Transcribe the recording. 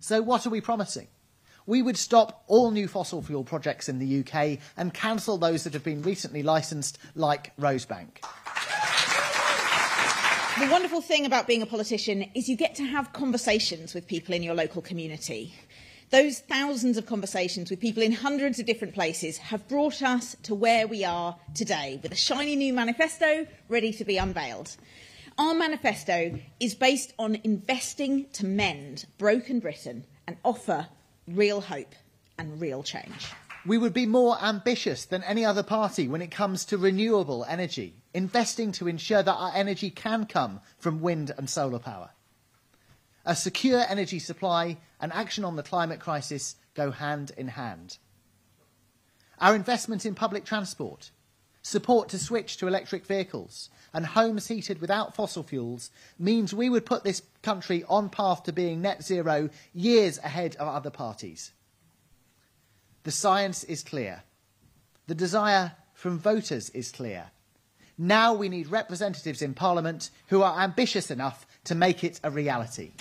So what are we promising? We would stop all new fossil fuel projects in the UK and cancel those that have been recently licensed, like Rosebank. The wonderful thing about being a politician is you get to have conversations with people in your local community. Those thousands of conversations with people in hundreds of different places have brought us to where we are today, with a shiny new manifesto ready to be unveiled. Our manifesto is based on investing to mend broken Britain and offer real hope and real change. We would be more ambitious than any other party when it comes to renewable energy, investing to ensure that our energy can come from wind and solar power. A secure energy supply and action on the climate crisis go hand in hand. Our investment in public transport, support to switch to electric vehicles, and homes heated without fossil fuels means we would put this country on path to being net zero years ahead of other parties. The science is clear. The desire from voters is clear. Now we need representatives in Parliament who are ambitious enough to make it a reality.